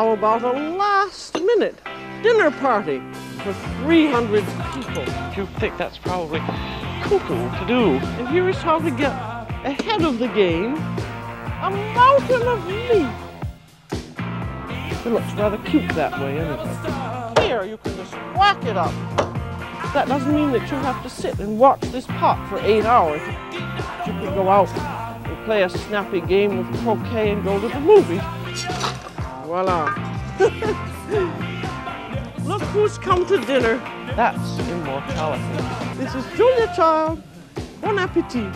How about a last minute dinner party for 300 people? You think that's probably cuckoo to do. And here is how to get ahead of the game. A mountain of meat. It looks rather cute that way anyway. Here, you can just whack it up. That doesn't mean that you have to sit and watch this pot for eight hours. You can go out and play a snappy game of croquet and go to the movies. Voila. Look who's come to dinner. That's immortality. This is Julia Child. Bon appetit.